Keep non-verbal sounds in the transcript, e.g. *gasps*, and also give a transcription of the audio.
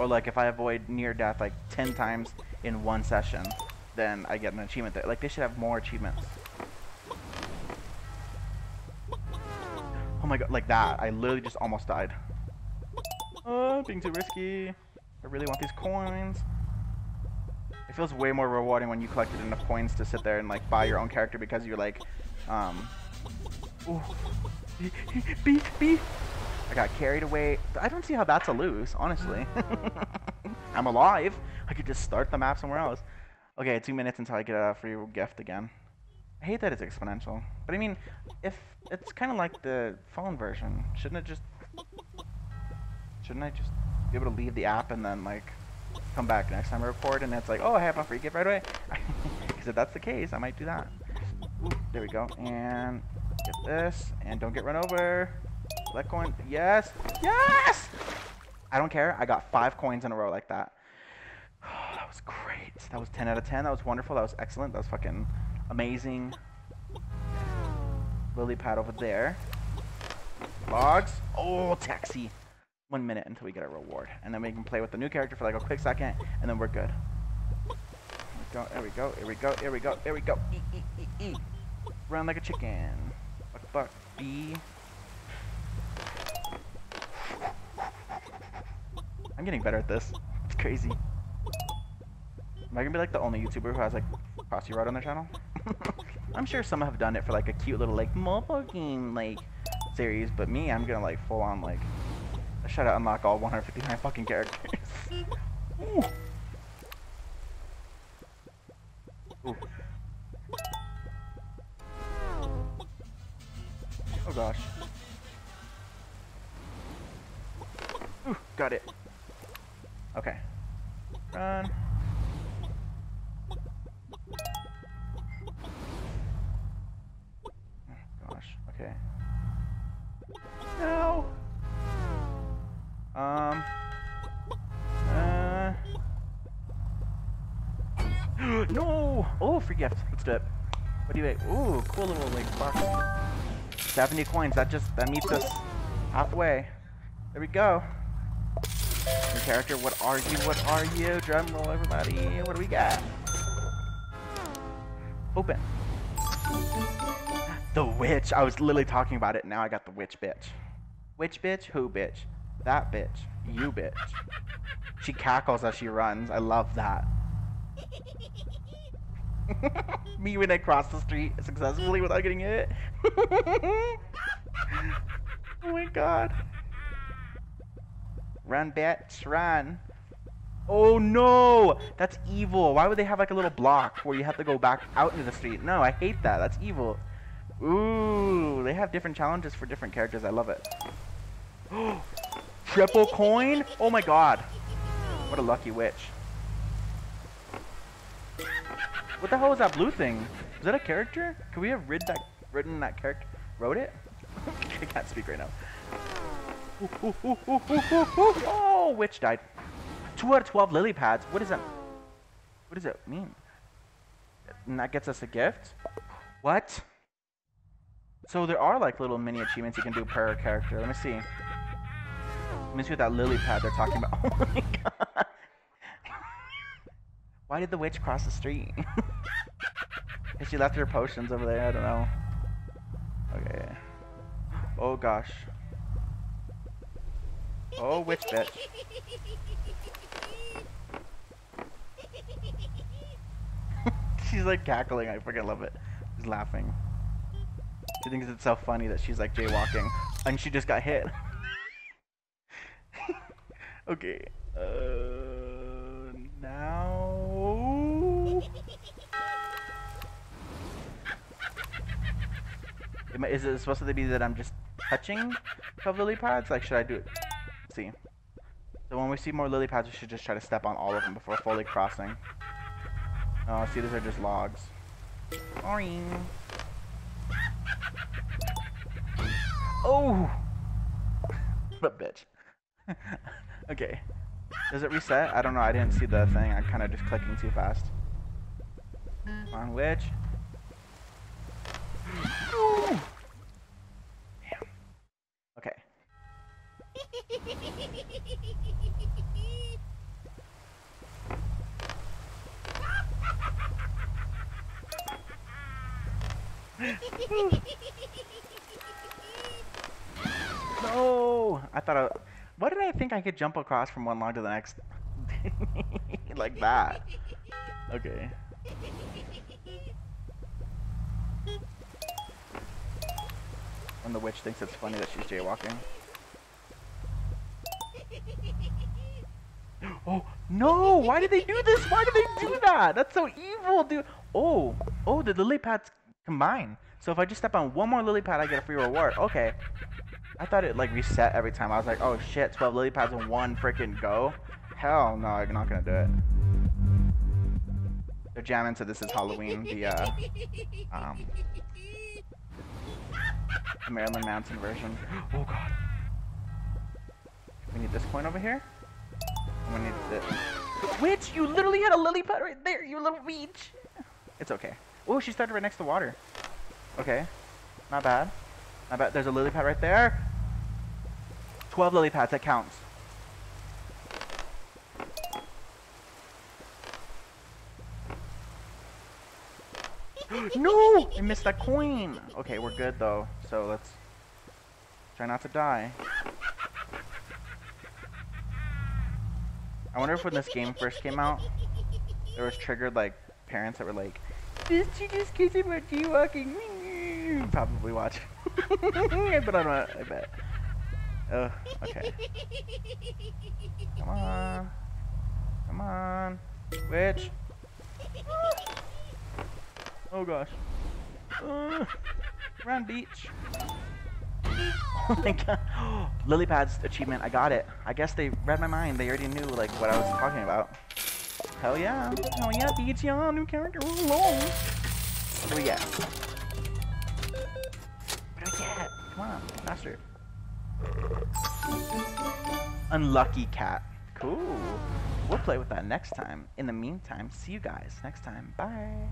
Or like if I avoid near death like 10 times in one session, then I get an achievement there. Like they should have more achievements. Oh my god, like that. I literally just almost died. Oh, being too risky. I really want these coins. It feels way more rewarding when you collected enough coins to sit there and like buy your own character because you're like, um, ooh, *laughs* B, B. I got carried away. I don't see how that's a lose, honestly. *laughs* I'm alive. I could just start the map somewhere else. Okay, two minutes until I get a free gift again. I hate that it's exponential. But I mean, if it's kind of like the phone version, shouldn't it just... Shouldn't I just be able to leave the app and then, like, come back next time I record and it's like, oh, I have a free gift right away? *laughs* Because if that's the case, I might do that. Ooh, there we go. And get this. And don't get run over. Let coin. Yes! Yes! I don't care. I got five coins in a row like that. Oh, *sighs* that was great. That was 10 out of 10. That was wonderful. That was excellent. That was fucking amazing. Lily pad over there. Logs. Oh, taxi. One minute until we get a reward. And then we can play with the new character for like a quick second, and then we're good. There we go, here we go, here we go, here we go, here we go. E, e, e, e. Run like a chicken. Buck, buck, B. I'm getting better at this. It's crazy. Am I gonna be like the only YouTuber who has like Crossy Road on their channel? *laughs* I'm sure some have done it for like a cute little like mobile game like series, but me, I'm gonna like full on like try to unlock all 159 fucking characters. *laughs* Ooh. Ooh. Oh gosh. Ooh, got it. Okay. Run. Gosh, okay. No! Um. Uh. *gasps* no! Oh, free gift. Let's do it. What do you make? Ooh, cool little like box. 70 coins. That just that meets us halfway. There we go. Your character, what are you? What are you? Drum roll, everybody. What do we got? Open. The witch. I was literally talking about it. Now I got the witch bitch. Which bitch? Who bitch? That bitch. You bitch. She cackles as she runs. I love that. *laughs* Me when I cross the street successfully without getting hit. *laughs* oh my god. Run, bitch, run. Oh no! That's evil. Why would they have like a little block where you have to go back out into the street? No, I hate that. That's evil. Ooh, they have different challenges for different characters. I love it. *gasps* Triple coin? Oh my god. What a lucky witch. What the hell is that blue thing? Is that a character? Could we have rid that, written that character? Wrote it? *laughs* I can't speak right now. Oh, witch died. 2 out of 12 lily pads. What is that? What does it mean? And that gets us a gift? What? So there are like little mini achievements you can do per character. Let me see. Let me see what that lily pad they're talking about. *laughs* Oh my god. *laughs* Why did the witch cross the street? *laughs* Because she left her potions over there, I don't know. Okay. Oh gosh. Oh, witch bitch. *laughs* she's like cackling, I freaking love it. She's laughing. She thinks it's so funny that she's like jaywalking. And she just got hit. *laughs* okay. Uh, now... Is it supposed to be that I'm just touching the lily pads? Like, should I do it? See. So when we see more lily pads, we should just try to step on all of them before fully crossing. Oh, see, these are just logs. Boring. Oh! *laughs* A bitch. *laughs* okay. Does it reset? I don't know. I didn't see the thing. I'm kind of just clicking too fast. On which? no! I thought I... Why did I think I could jump across from one log to the next? *laughs* like that. Okay. When the witch thinks it's funny that she's jaywalking. *laughs* Oh, no! Why did they do this? Why did they do that? That's so evil, dude. Oh, oh, the lily pads combine. So if I just step on one more lily pad, I get a free reward. Okay. I thought it like reset every time. I was like, oh shit, 12 lily pads in one freaking go. Hell no, I'm not gonna do it. They're jamming so this is Halloween, the uh, um, the Marilyn Manson version. *gasps* Oh god. Need this coin over here. We need this. Witch, you literally had a lily pad right there, you little witch. It's okay. Oh, she started right next to water. Okay. Not bad. Not bad. There's a lily pad right there. 12 lily pads, that counts. *gasps* no! I missed that coin! Okay, we're good though. So let's try not to die. I wonder if when this game first came out, there was triggered like parents that were like, this just kiss him kids about jaywalking. Probably watch. *laughs* but I don't I bet. Oh, okay. Come on. Come on. Witch. Oh gosh. Uh, run, beach. *laughs* Oh my god. Lily pads achievement. I got it. I guess they read my mind. They already knew like what I was talking about. Hell yeah. Hell yeah, yeah. New character. Long. What do we get? What do get? Come on, faster. Unlucky cat. Cool. We'll play with that next time. In the meantime, see you guys next time. Bye.